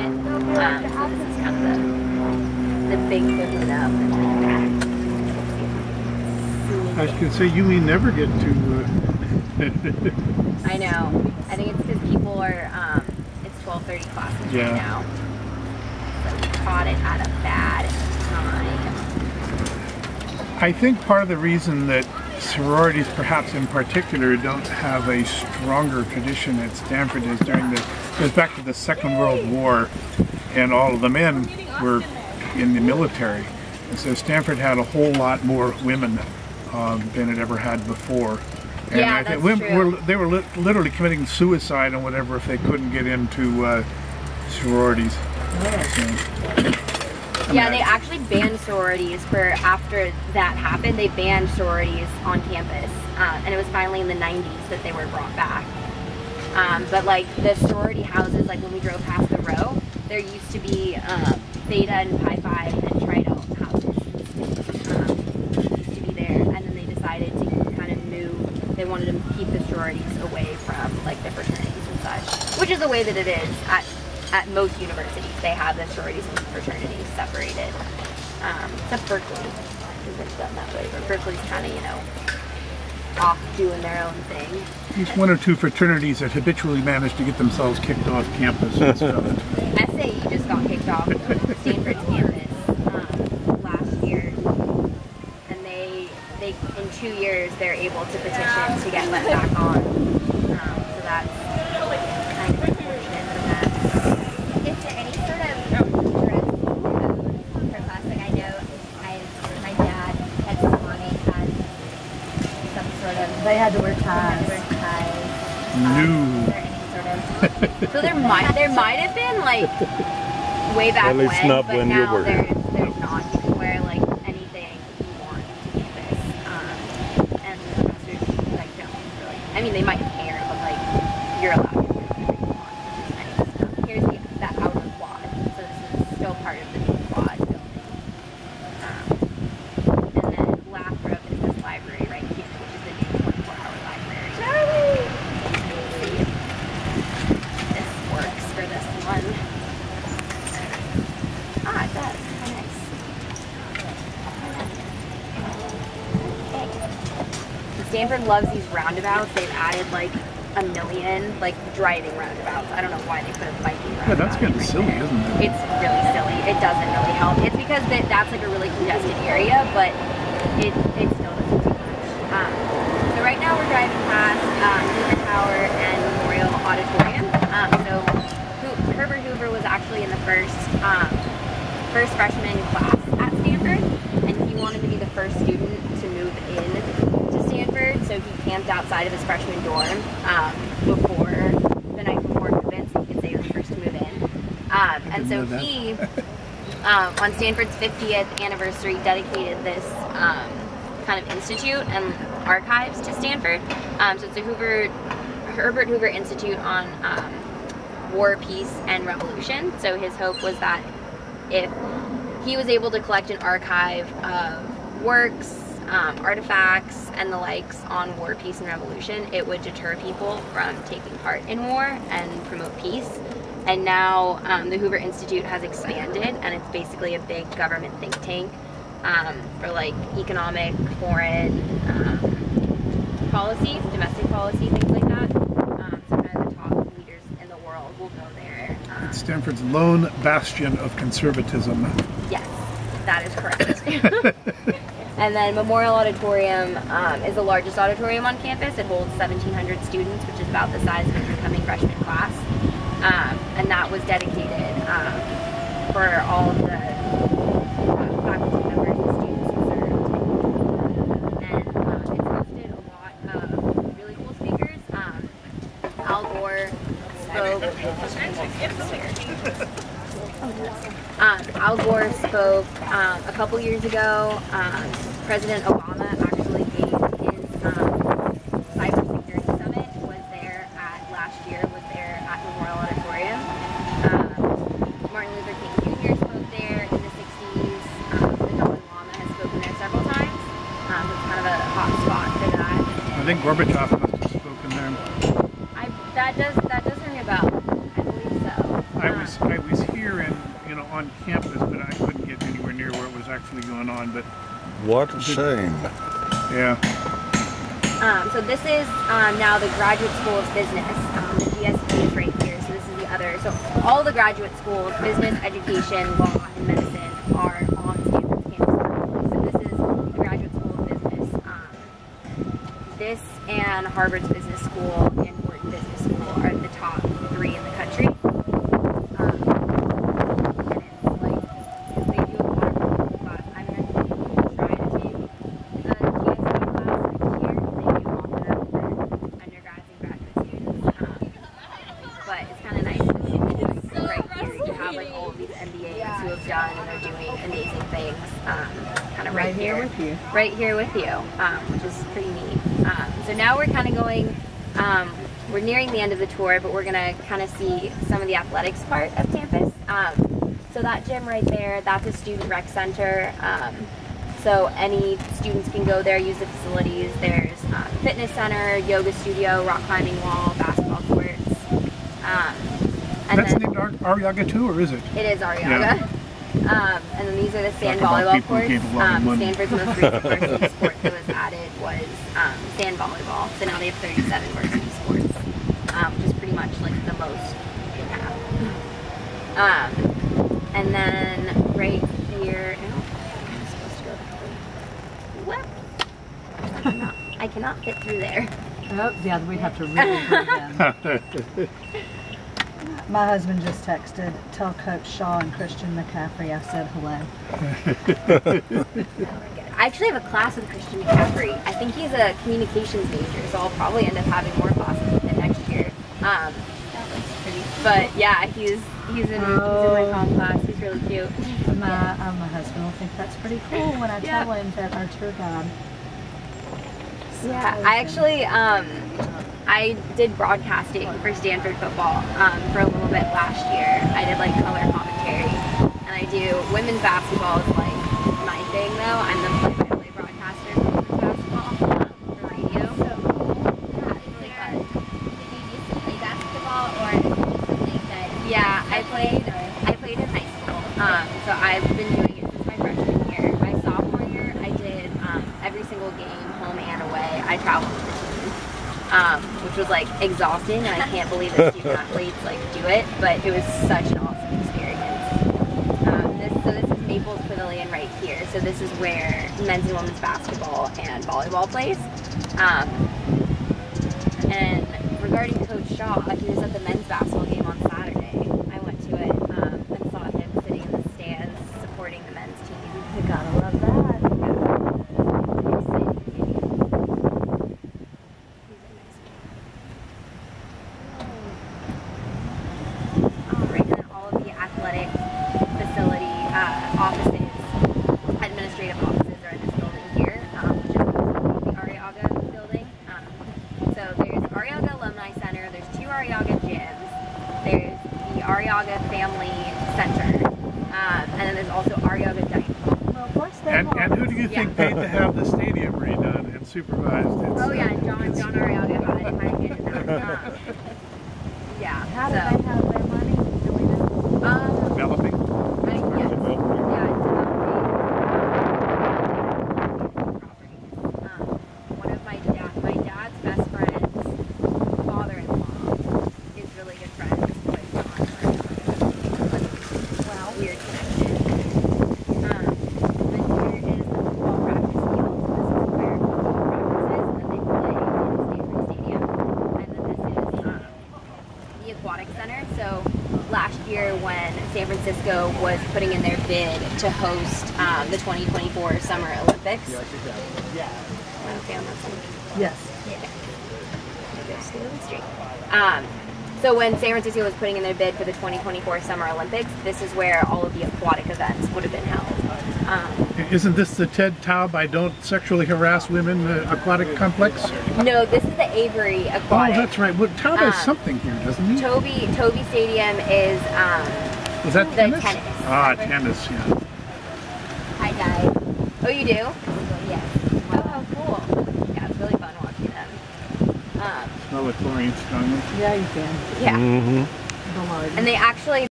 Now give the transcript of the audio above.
it. Um, so this is kind of the, the big kahuna of I was going to say, you may never get to. Uh, I know. I think it's because people are. Um, it's 12:30 classes Yeah. right now. So we caught it at a bad time. I think part of the reason that sororities, perhaps in particular, don't have a stronger tradition at Stanford is during the goes back to the Second World War, and all of the men were in the military, and so Stanford had a whole lot more women um, than it ever had before. And Yeah, I think women were they were li- literally committing suicide and whatever if they couldn't get into uh, sororities. So, Yeah, they actually banned sororities for after that happened. They banned sororities on campus, uh, and it was finally in the 90s that they were brought back. Um, but like the sorority houses, like when we drove past the row, there used to be um, Theta and Pi Phi and Trident houses. Um, used to be there, and then they decided to kind of move. They wanted to keep the sororities away from like the fraternities and such, which is the way that it is at at most universities. They have the sororities and fraternities separated. Um, except Berkeley, it's done that way. But Berkeley's kind of you know off doing their own thing. There's one or two fraternities that habitually manage to get themselves kicked off campus and stuff. SAE just got kicked off Stanford's campus um, last year, and they they in two years they're able to petition to get let back on. Um, so that's kind of unfortunate for them. Is there any sort of dress code for class? Like I know I, my dad at Sewanee had some sort of. They had to wear They had to ties. wear ties. No. Is there any sort of? So there might there might have been like way back At least when, not but when you now were here. there's there's not. You can wear like anything you want to campus, um, and the professors like don't really. I mean, they might care, but like you're allowed to wear whatever you want, which is nice. Um, here's the, the outer quad, so this is still part of the new quad building. Um, and then Lathrop is this library right here, which is the new 24-hour library. Charlie. See if this works for this one. Ah, it does. How nice. Okay. Stanford loves these roundabouts. They've added like a million like driving roundabouts. I don't know why they put a biking roundabout. Yeah, that's kind of right silly, there. isn't it? It's really silly. It doesn't really help. It's because that that's like a really congested area, but it it still doesn't do much. Um, so right now we're driving past um, Hoover Tower and Memorial Auditorium. Um, so Ho- Herbert Hoover was actually in the first um, first freshman class at Stanford, and he wanted to be the first student to move in to Stanford. So he camped outside of his freshman dorm um, before the night before move-in, so he could say he was first to move in. Um, and so didn't know that. he um, on Stanford's 50th anniversary, dedicated this um, kind of institute and archives to Stanford. Um, so it's a Hoover, Herbert Hoover Institute on um, War, Peace, and Revolution. So his hope was that if he was able to collect an archive of works, um, artifacts, and the likes on war, peace, and revolution, it would deter people from taking part in war and promote peace. And now um, the Hoover Institute has expanded, and it's basically a big government think tank um, for like economic, foreign um, policy, domestic policy, things like that. Um, so kind of the top leaders in the world will go there. Um, It's Stanford's lone bastion of conservatism. Yes, that is correct. and then Memorial Auditorium um, is the largest auditorium on campus. It holds 1,700 students, which is about the size of an incoming freshman class. Um, and that was dedicated um, for all of the uh, faculty members and students who served. And um, it's hosted a lot of really cool speakers. Um, Al Gore. Um, Al Gore spoke um, a couple years ago. Um, President Obama actually gave his um, cybersecurity summit. Was there at last year. Was there at Memorial Auditorium. Um, Martin Luther King Jr. spoke there in the 60s. Um, the Dalai Lama has spoken there several times. Um, it's kind of a hot spot for that. I think Gorbachev must have spoken there. I, that does that does ring a bell. I believe so. I Um, was I was on campus, but I couldn't get anywhere near where it was actually going on. But What a shame. yeah, Um, so this is um, now the Graduate School of Business. Um, the GSB is right here. So this is the other. So all the graduate schools, business, education, law, and medicine, are on Stanford's campus. So this is the Graduate School of Business. Um, this and Harvard's Business School and Wharton Business School are the top three in the country. Um, and it's like they do a lot of really cool class. I'm gonna try to take the GSB class right here. They do offer for undergrads and graduate students. Um, but it's kind of nice because right here you have like all of these MBAs who have done and are doing amazing things. Um, kind of right, Right here with you. Right here with you, um, which is pretty neat. Um, so now we're kind of going, um, we're nearing the end of the tour, but we're gonna kind of see some of the athletics part of campus. Um, so that gym right there, that's a student rec center. Um, so any students can go there, use the facilities. There's um, fitness center, yoga studio, rock climbing wall, basketball courts. Um, and that's then, named Ar- Arrillaga too, or is it? it is Arrillaga. Um, and then these are the sand Talk volleyball courts. gave a lot of Um. Stanford's most recent varsity sport that was added was um, sand volleyball. So now they have 37 varsity sports, um, which is pretty much like the most you can have. Um, and then right here, oh, I'm supposed to go that I cannot, I cannot fit through there. Oh, yeah, we'd have to really bring them. My husband just texted, tell Coach Shaw and Christian McCaffrey I said hello. I actually have a class with Christian McCaffrey. I think he's a communications major, so I'll probably end up having more classes with him next year. Um, but yeah, he's he's in, he's in my comm class. He's really cute. My, uh, my husband will think that's pretty cool when I Yeah. tell him that our tour guide. Yeah, I actually um, I did broadcasting for Stanford football um, for a little bit last year. I did like color commentary, and I do women's basketball is like my thing though. I'm the play-by-play broadcaster for women's basketball um, for radio. Yeah, it's like Did you used to play basketball or something that Yeah, I played. I played in high school. Um, so I've been doing it since my freshman year. My sophomore year, I did um, every single game, home and away. I traveled with the team, um, was like exhausting, and I can't believe that student athletes like do it. But it was such an awesome experience. Um, this, so this is Maples Pavilion right here. So this is where men's and women's basketball and volleyball plays. Um, and regarding Coach Shaw, like he was at the men's basketball game on Saturday. I went to it um, and saw him sitting in the stands supporting the men's team. You gotta love that. Pretty exciting game. He's a nice kid. Alright, and then all of the athletic facility uh, offices, administrative offices are in this building here, um, which is the Arrillaga building. Um, so there's Arrillaga Alumni Center, there's two Arrillaga gyms, there's the Arrillaga Family Center, um, and then there's also Arrillaga Dining Hall. Well, what's that? and, and who do you think Yeah. paid to have the stadium redone and supervised its? Oh yeah, and John John Arrillaga had had a hand in that. Um, yeah. How did so, they have their money? Do we know? Um, Developing. I, yes. Yeah, it's developing properties. Um, one of my dad, my dad's best friend's father-in-law is really good friends with John Arrillaga. Wow. Weird connection. Um, and here is the football practice field. So this is where football practices, and then they play in Stanford Stadium. And then this is um, the Aquatic Center. So last year when San Francisco was putting in their bid to host um, the 2024 Summer Olympics. Okay, on that side. Yes. Go. Um, so when San Francisco was putting in their bid for the 2024 Summer Olympics, this is where all of the aquatic events would have been held. Um, Isn't this the Ted Taube I don't sexually harass women uh, aquatic complex? no, this is the Avery Aquatic. Oh, that's right. Well, Taube has Um, something here, doesn't he? Toby Toby Stadium is um, Is that the tennis? tennis. Ah, tennis. Yeah. Hi guys. Oh, you do? Yes. Oh, how cool. Yeah, it's really fun watching them. Um, Smell the chlorine strongly. Yeah, you can. yeah. Mm-hmm. And they actually